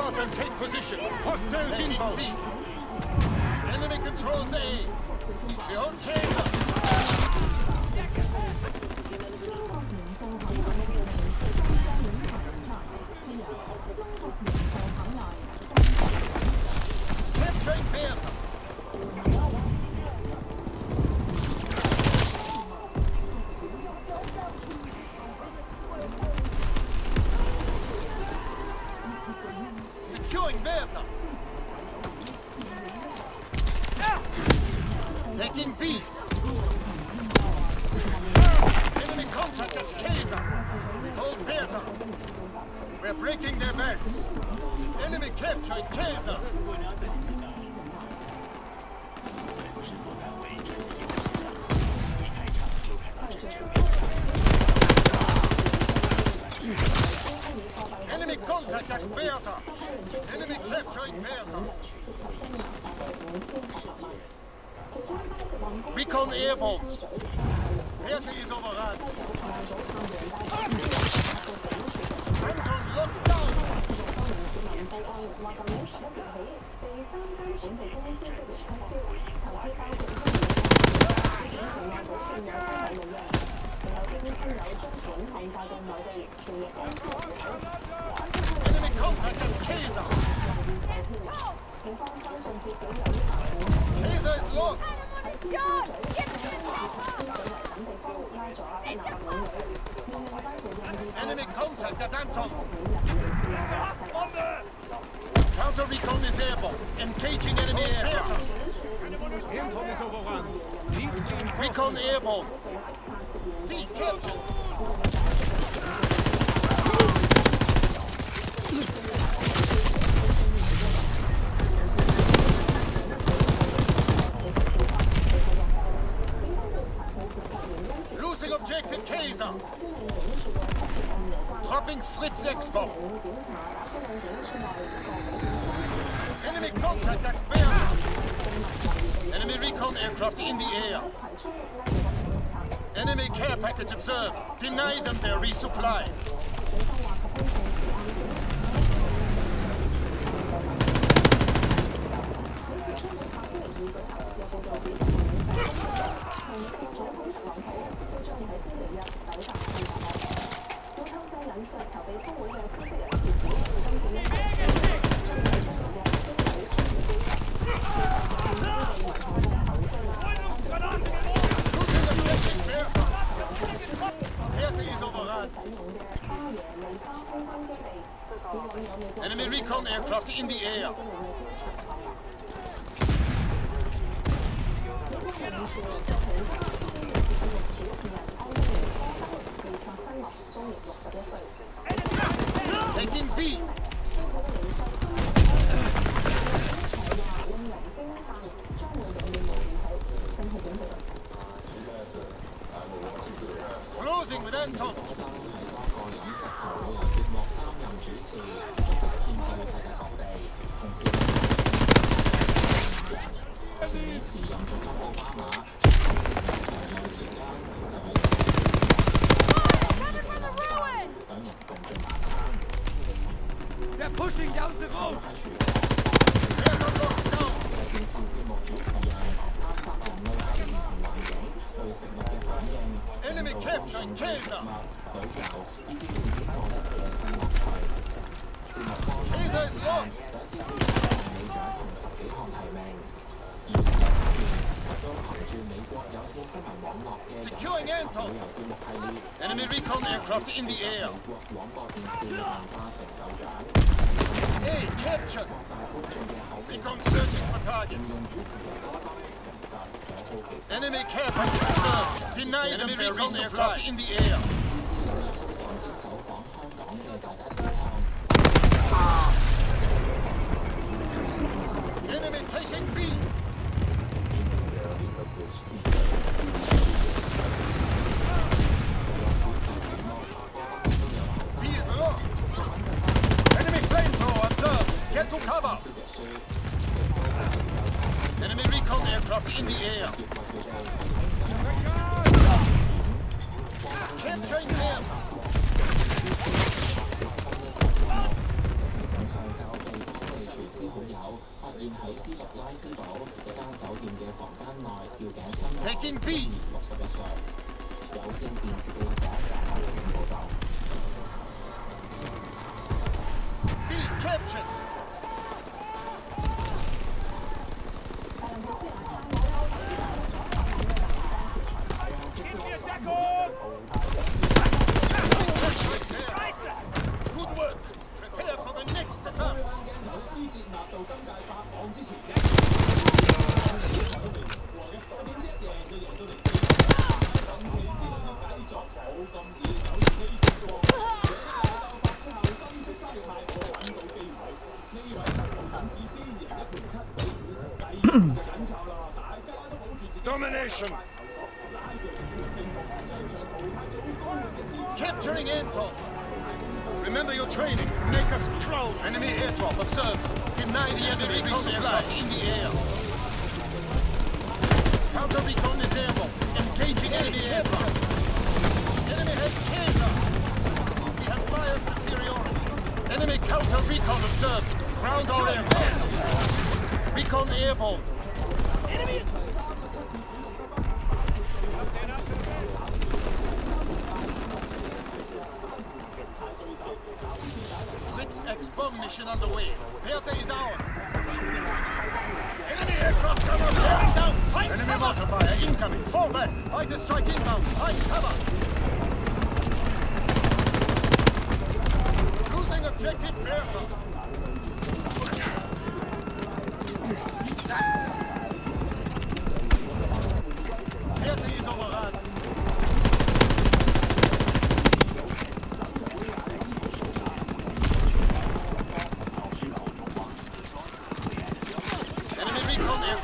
out and take position. Hostiles inbound. C. Enemy controls A. Behold Kaiser. Securing Bertha. Taking B. Enemy contact at Kaiser. We hold Bertha. We're breaking their backs. Enemy capturing Kaiser. Enemy contact at Bertha. Enemy capturing Bertha. Recon airborne. Bertha is overrun. Anton locked down. Enemy contact Enemy contact at Anton. Recon airborne. Engaging enemy air. Anton is overrun. Recon airborne. C captured. Losing objective Kaiser. Dropping Fritz X-bomb. Enemy contact at Berlin. Enemy recon aircraft in the air. Enemy care package observed. Deny them their resupply. Losing objective Bertha. Bertha is overrun. Enemy recon aircraft in the air. Taking B. Closing Securing Anton. Enemy recon aircraft in the air. A. Recon searching for targets. Enemy care package observed. Deny Enemy them recon aircraft in the air. Enemy taking B. B is lost. Enemy flamethrower observed. Get to cover. Enemy recon aircraft in the air. Taking B. captured. Domination. Capturing Anton. Remember your training. Make us proud. Enemy airdrop. Observe. Deny the enemy resupply in the air. Counter recon is airborne. Engaging enemy airdrop. Enemy has Kaiser. We have fire superiority. Enemy counter recon observed. Ground or airborne. Recon airborne. Fritz X-bomb mission underway. Bertha is ours. Enemy aircraft cover bearing down. Fight Enemy mortar fire incoming. Fall back. Fighter strike inbound. Fight cover. Losing objective Bertha.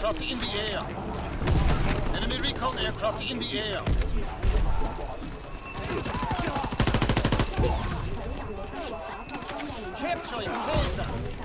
Aircraft in the air. Enemy recon aircraft in the air. Capturing Kaiser.